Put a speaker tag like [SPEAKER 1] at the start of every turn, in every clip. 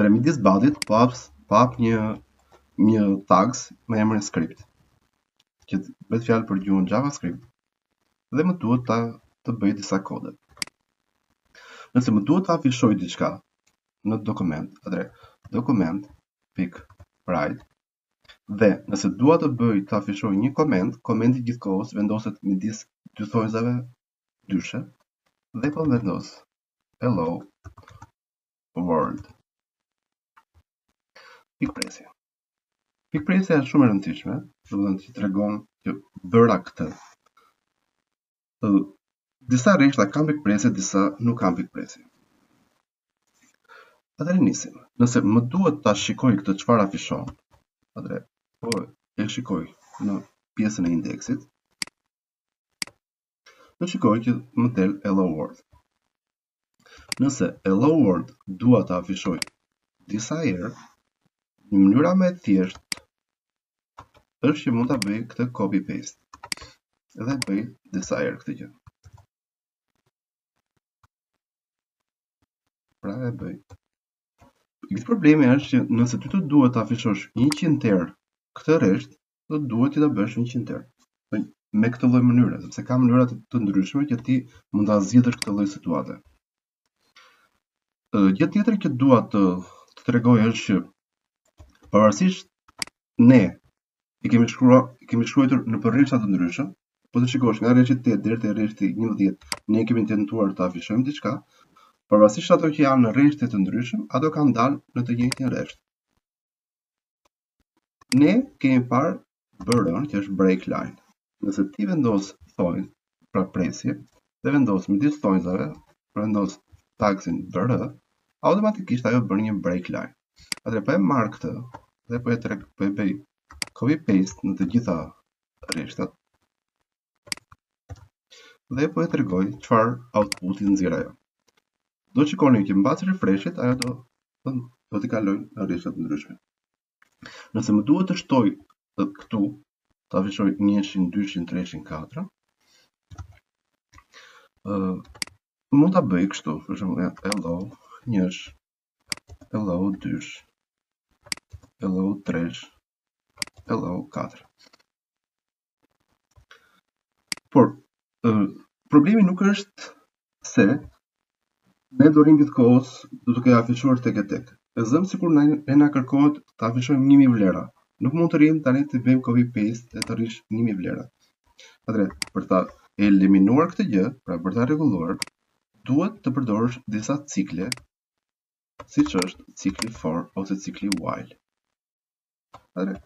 [SPEAKER 1] Dhe midis body-t po hap po hap një një tags me emrin script. Që bëhet fjalë për gjuhën JavaScript dhe më duhet të bëj disa kode. Nëse më duhet ta afishoj diçka në dokument, atëre dokument pikë write Dhe, nëse dua të bëj të afishoj një koment, komenti gjithë kohës vendoset midis dy thonjzave dyshe dhe po vendos Hello World. Pikëpresje. Pikëpresja është shumë e rëndësishme, do të thotë ti tregon që bëra këtë. disa rreshta kanë pikëpresje, disa nuk kanë pikëpresje. Atëherë nisim. Nëse më duhet ta shikoj këtë çfarë afishon, atëherë po e shikoj në pjesën e indeksit. Do shikoj që më del hello world. Nëse Hello World dua ta afishoj disa herë, një mënyrë më thjesht është që mund ta bëj këtë copy paste dhe bëj disa herë këtë gjë. Pra e bëj këtë. Problemi është që nëse ty të duhet të afishosh 100 herë këtë rresht, do të duhet që ta bësh njëqind herë me këtë lloj mënyre, sepse ka mënyra të, të ndryshme që ti mund ta zgjidhësh këtë lloj situate. Ë gjë tjetër që dua të të tregoj është që pavarësisht ne i kemi shkruar i kemi shkruar nëpër rreshta të ndryshme, po të shikosh nga rreshti 8 deri te rreshti 11, ne kemi tentuar të afishojmë diçka, pavarësisht ato që janë në rreshta të ndryshëm, ato kanë dalë në të njëjtin rresht. Ne kemi parë br-në që është break line. Nëse ti vendos thonjëz, pra presje, dhe vendos midis thonjëzave, pra vendos tagsin br, automatikisht ajo bën një break line. Atre po e marr këtë, dhe po e treg, po e bëj copy paste në të gjitha rreshtat, Dhe po e tregoj çfarë outputi nxjerr ajo. Do të shikoni që mbas refreshit ajo do do t'i kaloj në rreshta të ndryshme. Nëse më duhet të shtoj këtu, t'afishoj 100, 200, 300, 400, uh, mund ta bëj kështu, për shembull, ja, hello, njësh, hello, dysh, hello, tresh, hello, katër. Por, problemi nuk është se ne do rrimë gjithë kohës duke afishuar tek e tek. E zëmë sikur na ne na kërkohet të afishojmë 1000 vlera. Nuk mund të rrimë tani të bëjmë copy paste e të rrish 1000 vlera. Atëre, për ta eliminuar këtë gjë, pra për ta rregulluar, duhet të përdorësh disa cikle, siç është cikli for ose cikli while. Atëherë,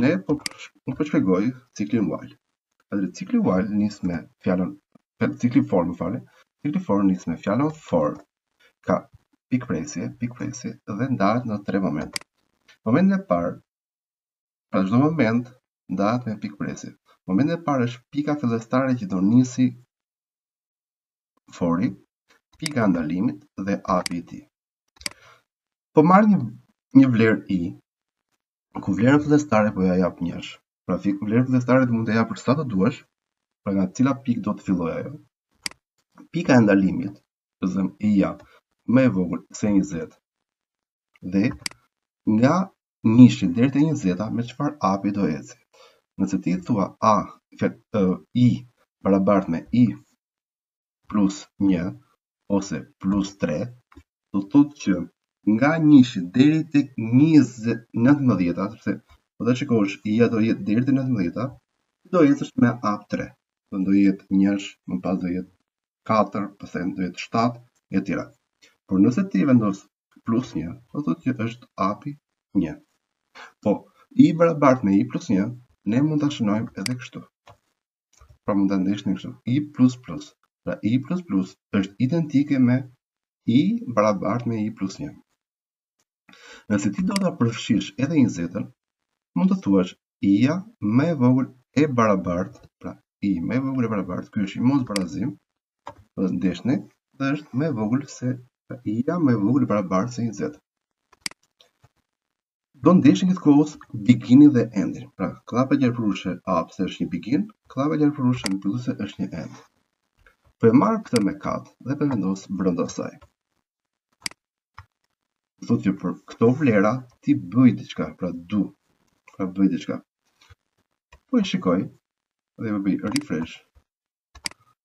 [SPEAKER 1] ne po, po po shpjegoj ciklin while. Atëherë cikli while nis me fjalën cikli for, më falni. Cikli for nis me fjalën for. Ka pikë presje, pikë presje dhe ndahet në tre momente. Momenti i parë, pra çdo moment ndahet me pikë presje. Momenti i parë është pika fillestare që do nisi fori, pika ndalimit dhe hapi i tij. Po marr një një vlerë i, ku vlerën fillestare po ja jap njësh. Pra vlerën fillestare mund ta japësh për sa të duash, pra nga cila pikë do të filloj ajo. Pika e ndalimit, të zëm i ja, më e vogël se 20. Dhe nga njëshi deri te 20-a me çfarë hapi do eci. Nëse ti thua a, vjen i barabart me i plus 1 ose plus 3, do të thotë që nga njëshi deri te nëntëmbëdhjeta, sepse po ta shikosh i do jetë deri te nëntëmbëdhjeta, do ecësh me hap 3, do do jetë njësh, më pas do jetë 4, pastaj do jetë 7, e tjera. Por nëse ti vendos plus 1, do të thotë që është hapi 1. Po, i barabart me i plus 1, ne mund ta shënojmë edhe kështu. Pra mund ta ndeshni kështu, i plus plus. Pra i plus plus është identike me i barabart me i plus një. Nëse ti do ta përfshish edhe njëzetën, mund të thuash i-ja më e vogël e barabart, pra i më e vogël e barabart, ky është një mosbarazim, do e ndeshni, dhe është më e vogël se i-ja më e vogël e barabart se njëzet. Do ndeshim gjithë kohës begin dhe endin. Pra, kllapa gjarpërushe hapëse është një begin, kllapa gjarpërushe mbyllëse është një end. Po e marr këtë me cut dhe po e vendos brenda saj. Thotë që për këto vlera ti bëj diçka, pra do. Pra bëj diçka. Po e shikoj dhe po bëj refresh.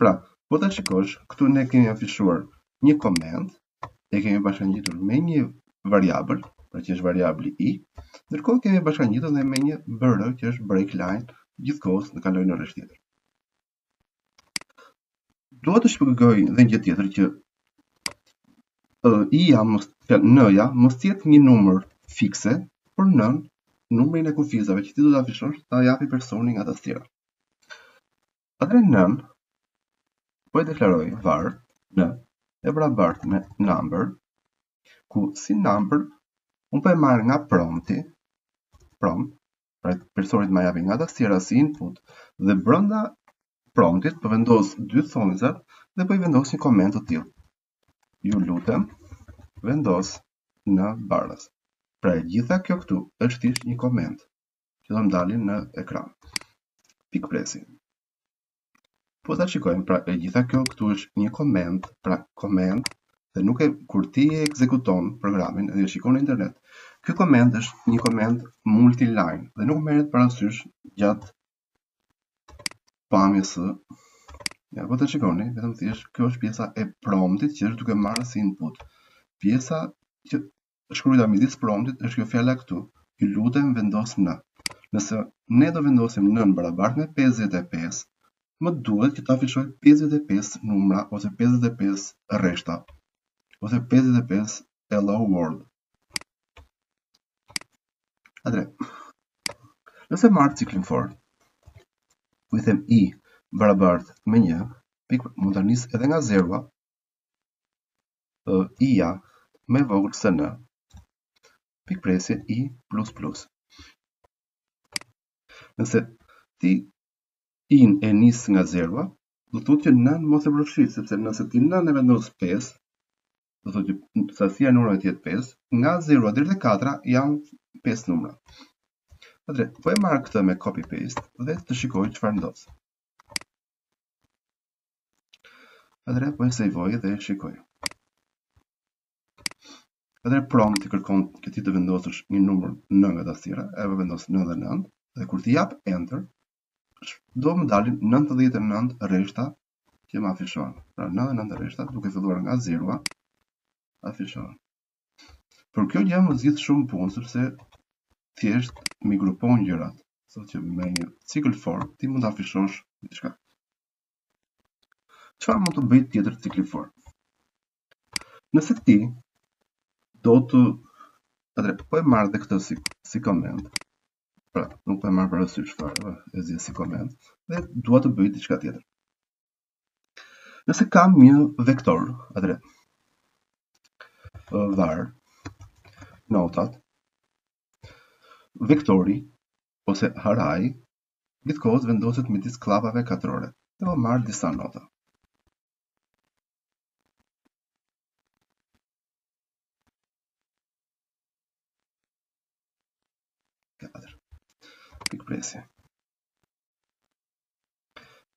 [SPEAKER 1] Pra, po ta shikosh, këtu ne kemi afishuar një koment, e kemi bashkangjitur me një variabël, pra që është variabli i, ndërkohë kemi bashkangjitur dhe me një BR që është break line gjithë kohës më kalon në rresht tjetër. Do të shpjegoj dhe një tjetër që i-ja mos, n-ja mos të jetë një numër fiks, por n-në numrin e kufizave që ti do të afishosh ta japi personi nga tastiera. Atëherë n-në po e deklaroj var n e barabartë me number, ku si number unë po e marr nga prompti, prompt, pra personi të ma japi nga tastiera si input, dhe brenda promptit po vendos dy thonjëzat dhe po i vendos një koment të tillë. Ju lutem, vendos n baraz. Pra e gjitha kjo këtu është thjesht një koment. që do të dali në ekran. Pikëpresje. Po ta shikojmë, pra e gjitha kjo këtu është një koment, pra koment dhe nuk e kur ti e ekzekuton programin dhe e shikon në internet. Ky koment është një koment multiline dhe nuk merret parasysh gjatë pamjes së ja po ta shikoni, vetëm thjesht kjo është pjesa e promptit që është duke marrë si input. Pjesa që E shkruajta midis promptit është kjo fjala këtu, ju lutem vendos n. Nëse ne do vendosim n-në të barabartë me 55, më duhet që të afishoj 55 numra ose 55 rreshta ose 55 hello world. Atëherë, nëse marr ciklin for, ku them i barabartë me një, pik, mund ta nis edhe nga zerua, Ë, i-ja më e vogël se n. Pikëpresje i plus plus. Nëse ti i-në e nis nga zerua, do të thotë që n-në mos e përfshi, sepse nëse ti n-në e vendos 5, do të thotë që sasia e numrave të jetë 5, nga 0 deri te 4 janë 5 numra. Atëherë, po e marr këtë me copy paste dhe të shikoj çfarë ndodh. Atëherë po e sejvoj dhe e shikoj. Atëherë prompti kërkon që ti të vendosësh një numër n nga tastiera, e po vendos 99 dhe kur t'i jap enter, do më dalin 99 rreshta që më afishohen. Pra 99 rreshta duke filluar nga 0 afishon. Por kjo gjë na zgjidh shumë punë sepse thjesht m'i grupon gjërat. Thotë që me një cikël for, ti mund të afishosh diçka. Çfarë mund të bëjë tjetër cikli for? Nëse ti do të atëherë po e marr dhe këtë si si koment. Pra, nuk po e marr parasysh fare, e zë si koment dhe dua të bëj diçka tjetër. Nëse kam një vektor, atëherë, var, notat, vektori, ose array, gjithë kohës vendoset midis kllapave katrore, dhe po marr disa nota. Katër. Pikë presje.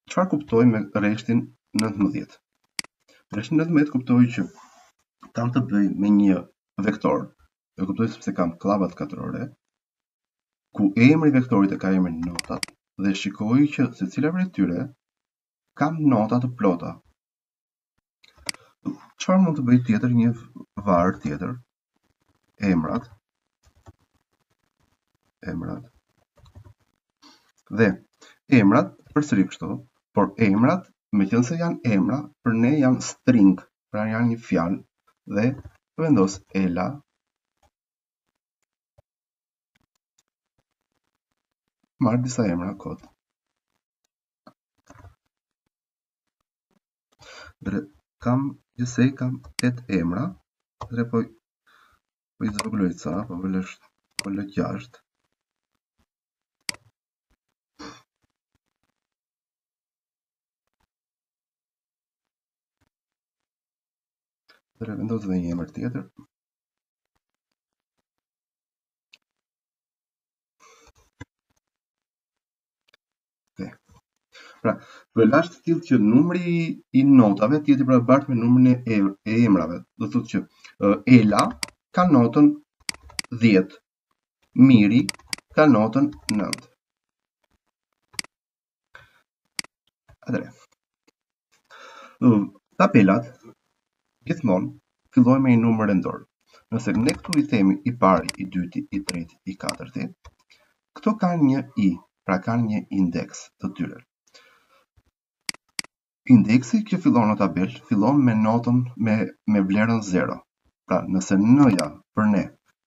[SPEAKER 1] Çfarë kuptoj me rreshtin 19? Rreshtin 19 kuptoj që kam të bëj me një vektor, e kuptoj sepse kam kllapat katrore, ku emri i vektorit e ka emrin notat, dhe shikoj që secila prej tyre kam nota të plota. Çfarë mund të bëj tjetër një var tjetër? Emrat. Emrat. Dhe emrat përsëri kështu, por emrat, meqenëse janë emra, për ne janë string, pra janë një fjalë, dhe vendos Ela, marr disa emra kot. Dhe, kam gjithsej kam tetë emra dhe po po i zvogëloj ca, po lë po lë gjashtë. Dhe, vendos dhe një emër tjetër. Okej. Pra, e lashë të tillë që numri i notave të jetë i barabartë me numrin e, e emrave. Do thotë që uh, Ela ka notën 10, Miri ka notën 9. Atëherë, Tabelat gjithmonë fillojnë me një numër rendor. Nëse ne këtu i themi i pari, i dyti, i treti, i katërti, këto kanë një i, pra kanë një indeks të tyre. Indeksi që fillon në tabel, fillon me notën, me, me vlerën 0. Pra, nëse n-ja për ne,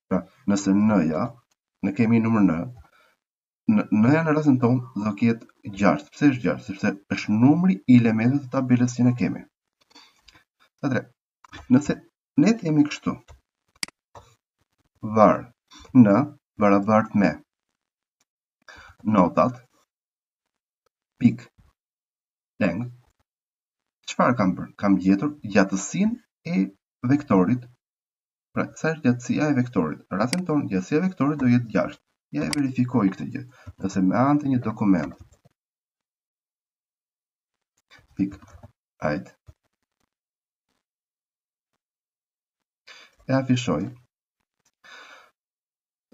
[SPEAKER 1] pra, nëse n-ja, ne kemi një numër n, në n-ja në rastin tonë do të jetë 6. Pse është 6? Sepse është numri i elementëve të tabelës që ne kemi. Atëherë, nëse ne themi kështu, var n barabartë me notat pik length, çfarë kam bërë? Kam gjetur gjatësinë e vektorit Pra, sa është gjatësia e vektorit? Në rastin tonë, gjatësia e vektorit do jetë 6. Ja, e verifikoj këtë gjë. Nëse me anë të një dokument pik write, e afishoj,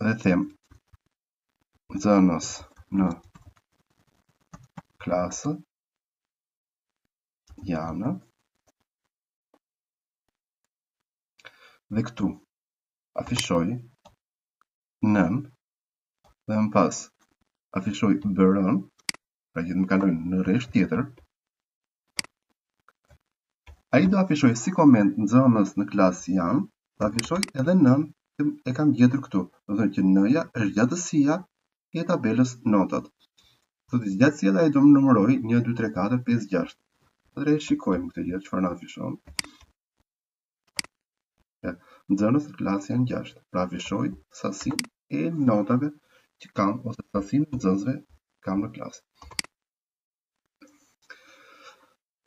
[SPEAKER 1] dhe them, nxënës në klasë, janë, Dhe këtu afishoj n-në dhe më pas afishoj br-në, pra që të më kalojnë në rresht tjetër. Ai do afishoj si koment nxënës në klasë janë, dhe afishoj edhe n-në që e kam gjetur këtu, domethënë që n-ja është gjatësia e tabelës notat. Domethënë gjatësia do më numëroj një dy tre katër pesë gjashtë. Atëherë e shikojmë këtë gjë çfarë na afishon. Nxënës në klasë janë gjashtë. Pra afishoj sasinë e notave që kam ose sasinë e nxënësve kam në klasë.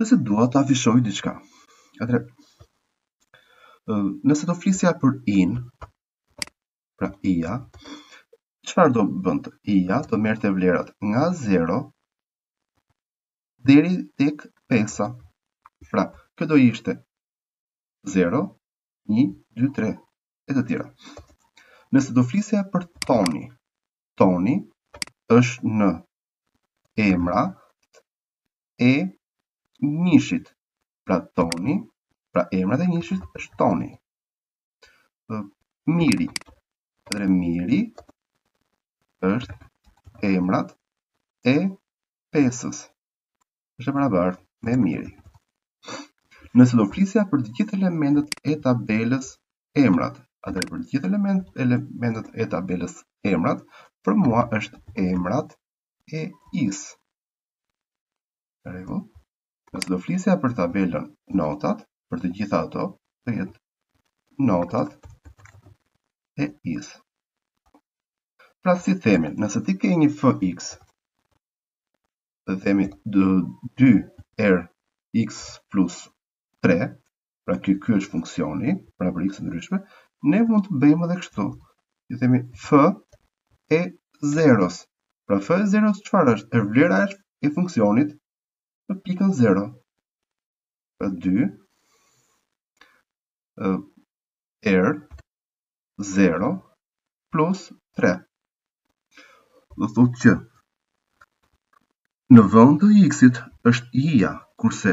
[SPEAKER 1] Nëse dua të afishoj diçka. Atëherë nëse do flisja për in, pra i-ja, çfarë do bënte? I-ja do merrte vlerat nga 0 deri tek 5-a. Pra, kjo do ishte 0, 1, 2, 3, e të tjera. Nëse do flisja për toni, toni është në emrat e njëshit. Pra, toni, pra emrat e njëshit është toni. Miri. Dhe Miri është emrat e pesës. Është e barabartë me Miri. Nëse do flisja për të gjithë elementët e tabelës emrat, atëherë për të gjithë elementët e tabelës emrat, për mua është emrat e i-së. Rregull. Nëse do flisja për tabelën notat, për të gjitha ato, do jetë notat e is. Pra si themin, nëse ti ke një fx, dhe themi 2 herë x plus 3, pra kjo kjo është funksioni, pra për x të ndryshme, ne mund të bëjmë edhe kështu. Që themi f e zeros. Pra f e zeros çfarë është? Vlera është e funksionit në pikën 0. E 2 herë 0 plus 3. Do thotë që në vend të x-it është i-ja, kurse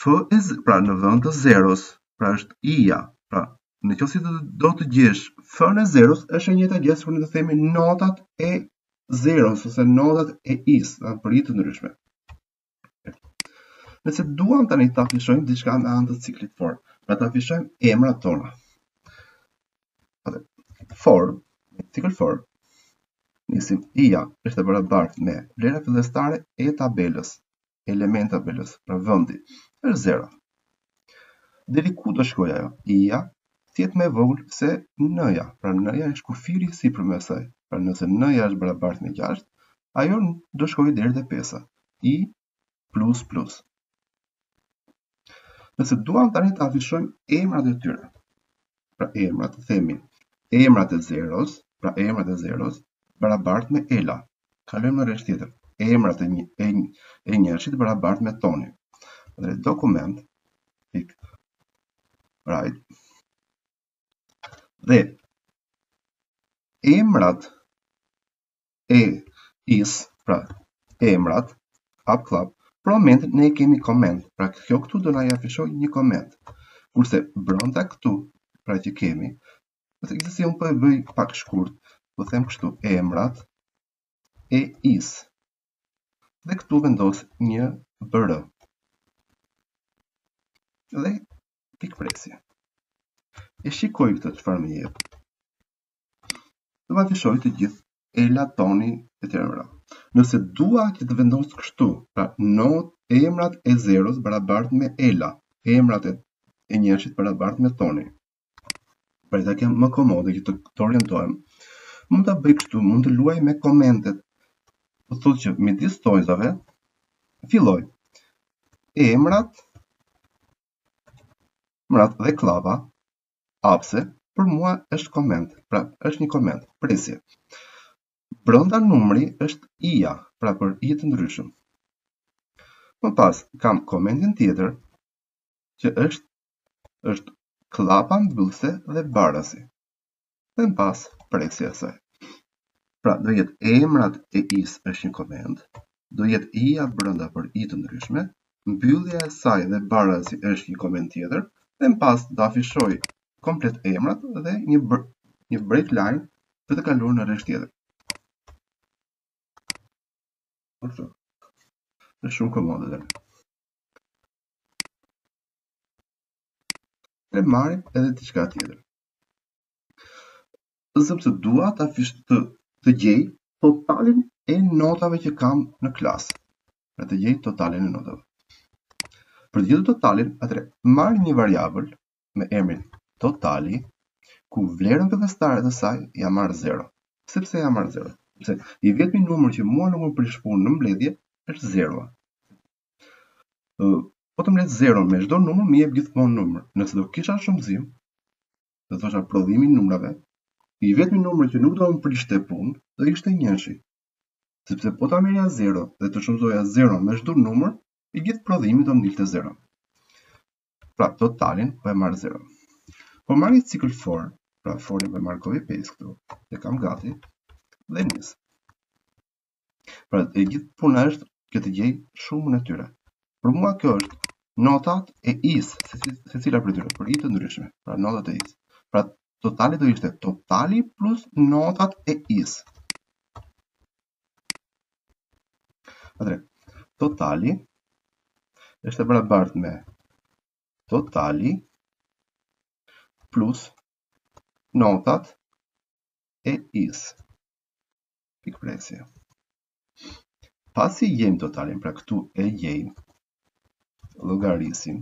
[SPEAKER 1] f e z, pra në vend të 0-s, pra është i-ja. Pra, në qoftë se do të gjesh f në 0-s, është e njëjta gjë sikur të themi notat e zeros ose notat e is, për i të ndryshme. Nëse duam tani të afishojmë diçka me anë të ciklit for, pra të afishojmë emrat tona. For, në cikl for, nisim i ja, është e barabartë me vlerën fillestare e tabelës. elementa tabelës, pra vendi, është zero. Deri ku do shkojë ajo? Ija, të jetë më e vogël se nëja, pra nëja është kufiri i sipërm i saj, pra nëse nëja është e barabartë me gjashtë, ajo do shkojë deri te pesa, i plus plus. Nëse duam tani të afishojmë emrat e tyre, pra emrat, të themi emrat e zeros, pra emrat e zeros, barabartë me Ela. Kalojmë në rresht tjetër. Emrat e një e, një, e njëshit barabartë me Toni. Dhe document pikë write. Dhe emrat e is, pra emrat, hap kllapë, për momentin ne e kemi koment, pra kjo këtu do na e afishojë një koment, kurse brenda këtu, pra që kemi, por sigurisht unë po e bëj pak shkurt, do po them kështu emrat, e is, dhe këtu vendos një br, dhe pikë presje. E shikoj këtë çfarë më jep. Do m'i afishojë të gjithë Ela, Toni, e tjera me radhë. Nëse dua që të vendos kështu, pra not emrat e zeros barabartë me Ela, emrat e, e njëshit barabartë me Toni. Pra ta kem më komode që të, të orientohem. Mund ta bëj kështu, mund të luaj me komentet. Do thotë që midis thonjëzave, filloj emrat, emrat dhe kllapa, A, pse, për mua është koment, pra është një koment, presje. Brënda numri është i-ja, pra për i të ndryshëm. Më pas, kam komentin tjetër, që është, është kllapa mbyllëse dhe barazi. dhe më pas presja e saj. Pra, do jetë emrat e i-së është një koment, do jetë i-ja brënda për i të ndryshme, mbyllja e saj dhe barazi është një koment tjetër, dhe më pas do afishoj komplet emrat dhe një, br një break line për të kaluar në rresht tjetër. Kështu. Është shumë komode dhe. E marrim edhe diçka tjetër. sepse dua ta afish të gjej totalin e notave që kam në klasë. Pra të gjej totalin e notave. Për të gjetur totalin, atëherë marr një variabël me emrin totali, ku vlerën fillestare të saj ia marr 0. Se pse ia marr 0. Sepse i vetmi numër që mua nuk më prish punë në mbledhje është 0. Ë, po të mbledh zeron me çdo numër, më jep gjithmonë numër. Nëse do kisha shumëzim, do thosha prodhimi i numrave, i vetmi numër që nuk do më prishte punë, do ishte njëshi. Sepse po ta merrja zero dhe të shumëzoja zeron me çdo numër, i gjithë prodhimi do më dilte zero. Pra, totalin po e marr zero. Po marr një cikl for, pra forin po e marr copy paste këtu, e kam gati, dhe njësë. Pra e gjithë puna është që të gjej shumën e tyre. Për mua kjo është notat e i-së, secila prej tyre, për i të ndryshme, pra notat e i-së. Pra totali do ishte totali plus notat e i-së. Atëherë, totali është e barabartë me totali plus notat e i-së. pikëpresje. Pasi gjejmë totalin, pra këtu e gjejmë, llogarisim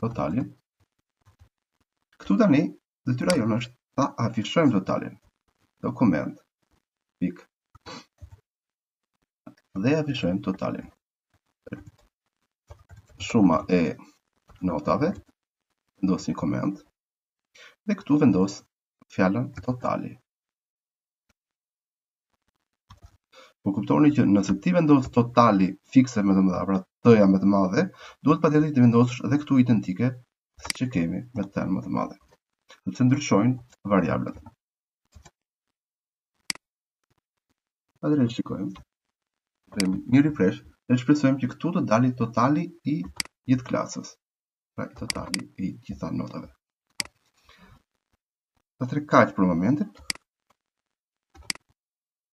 [SPEAKER 1] totalin. Këtu tani, detyra jonë është ta afishojmë totalin. Dokument, pikë. Dhe afishojmë totalin. Shuma e notave, vendosim koment, dhe këtu vendos fjalën totali. Po kuptoni që nëse ti vendos totali fikse me të mëdha, pra t-ja me të madhe, duhet patjetër të vendosësh edhe këtu identike, siç e kemi me t-në të madhe. Do të ndryshojnë variablat. Hajde e shikojmë, dhe një refresh, dhe shpresojmë që këtu të dalë totali i gjithë klasës. pra i totali i gjitha notave. Atëherë kaq për momentin.